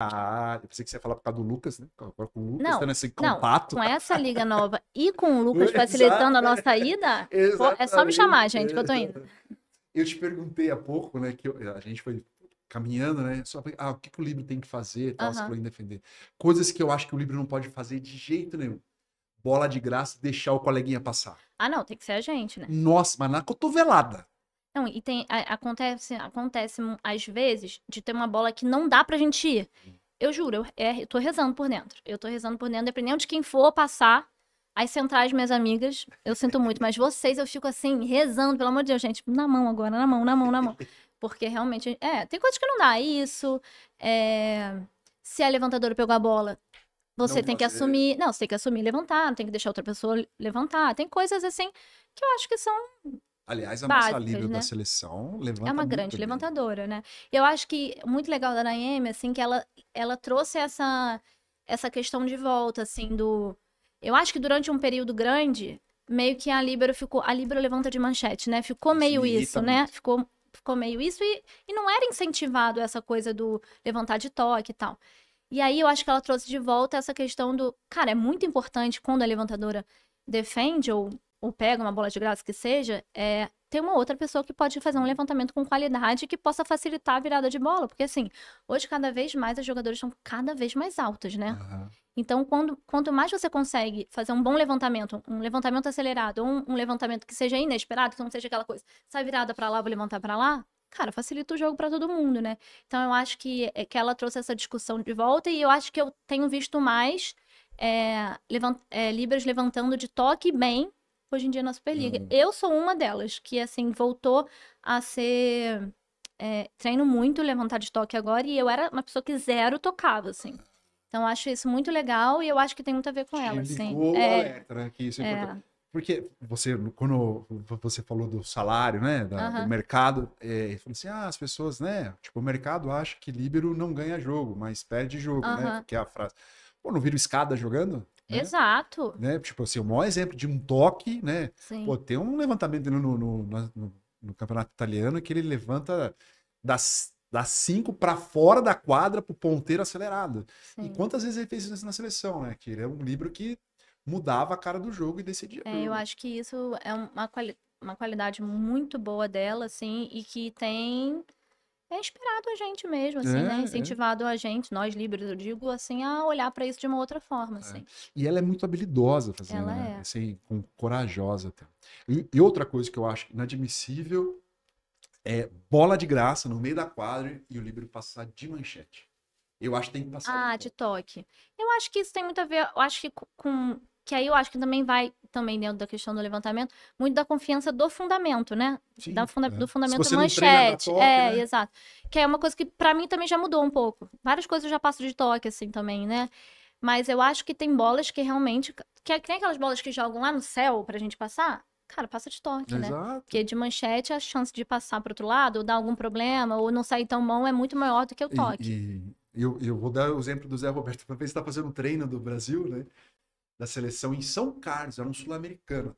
Ah, eu pensei que você ia falar por causa do Lucas, né? Agora com o Lucas Não, tendo esse não, contato. Com essa liga nova e com o Lucas facilitando a nossa ida, pô, é só me chamar, gente, que eu tô indo. Eu te perguntei há pouco, né, que eu- a gente foi caminhando, né, só ah, o que, que o livro tem que fazer, tal, falou em defender. Coisas que eu acho que o livro não pode fazer de jeito nenhum. Bola de graça, deixar o coleguinha passar. Ah, não, tem que ser a gente, né? Nossa, mas na cotovelada. Não, e tem, a- acontece, acontece às vezes de ter uma bola que não dá pra gente ir. Eu juro, eu, é, eu tô rezando por dentro. Eu tô rezando por dentro, dependendo de quem for passar. As centrais, minhas amigas, eu sinto muito, mas vocês eu fico assim, rezando, pelo amor de Deus, gente, na mão agora, na mão, na mão, na mão. Porque realmente, é, tem coisas que não dá. Isso, é, se a levantadora pegou a bola, você Não tem que assumir. Não, você tem que assumir e levantar, não tem que deixar outra pessoa levantar. Tem coisas assim que eu acho que são Aliás, a nossa Básicas, líder né? da seleção levanta é uma muito grande bem. levantadora, né? Eu acho que muito legal da Naemi, assim, que ela, ela trouxe essa, essa questão de volta, assim, do... Eu acho que durante um período grande, meio que a Líbero ficou... A Líbero levanta de manchete, né? Ficou Isso meio isso, né? muito. Ficou, ficou meio isso e, e não era incentivado essa coisa do levantar de toque e tal. E aí eu acho que ela trouxe de volta essa questão do... Cara, é muito importante quando a levantadora defende ou, ou pega uma bola de graça que seja, é ter uma outra pessoa que pode fazer um levantamento com qualidade que possa facilitar a virada de bola. Porque, assim, hoje cada vez mais as jogadoras estão cada vez mais altas, né? Aham. Então, quando, quanto mais você consegue fazer um bom levantamento, um levantamento acelerado, ou um, um levantamento que seja inesperado, que não seja aquela coisa, sai virada pra lá, vou levantar pra lá, cara, facilita o jogo pra todo mundo, né? Então, eu acho que, é, que ela trouxe essa discussão de volta e eu acho que eu tenho visto mais é, levan- é, Libras levantando de toque bem hoje em dia na Superliga. Hum. Eu sou uma delas, que, assim, voltou a ser... é, treino muito levantar de toque agora e eu era uma pessoa que zero tocava, assim. Então, acho isso muito legal e eu acho que tem muito a ver com Te ela, assim. o É, alerta, né? Que isso é, é. Porque você, quando você falou do salário, né, da- Aham. do mercado, é, falou assim, ah, as pessoas, né, tipo, o mercado acha que líbero não ganha jogo, mas perde jogo, né, Aham. que é a frase. Pô, não vira escada jogando? Né? Exato. né? Tipo assim, o maior exemplo de um toque, né? Sim. Pô, tem um levantamento no, no, no- no- campeonato italiano que ele levanta das, das cinco para fora da quadra pro ponteiro acelerado. E sim. quantas vezes ele fez isso na seleção, né? Que ele é um livro que mudava a cara do jogo e decidia. o É, eu acho que isso é uma, quali uma qualidade muito boa dela, assim, e que tem é inspirado a gente mesmo, assim, É, né? é. Incentivado a gente, nós livres, eu digo, assim, a olhar pra isso de uma outra forma, assim. E ela é muito habilidosa fazendo, Ela né? é. Assim, com, corajosa até. E, e outra coisa que eu acho inadmissível é bola de graça no meio da quadra e o livro passar de manchete. Eu acho que tem que passar. Ah, de toque. Eu acho que isso tem muito a ver, eu acho que co- com que aí eu acho que também vai também dentro da questão do levantamento, muito da confiança do fundamento, né? Sim, da funda- é. do Se fundamento você treina na manchete. é, né? exato. Que é uma coisa que pra mim também já mudou um pouco. Várias coisas eu já passo de toque assim também, né? Mas eu acho que tem bolas que realmente que é que nem aquelas bolas que jogam lá no céu pra gente passar. Cara, passa de toque, né? Exato. Porque de manchete a chance de passar pro outro lado, ou dar algum problema, ou não sair tão bom é muito maior do que o toque. E, e eu, eu vou dar o exemplo do Zé Roberto. Uma vez está fazendo um treino do Brasil, né? Da seleção em São Carlos, era um sul-americano.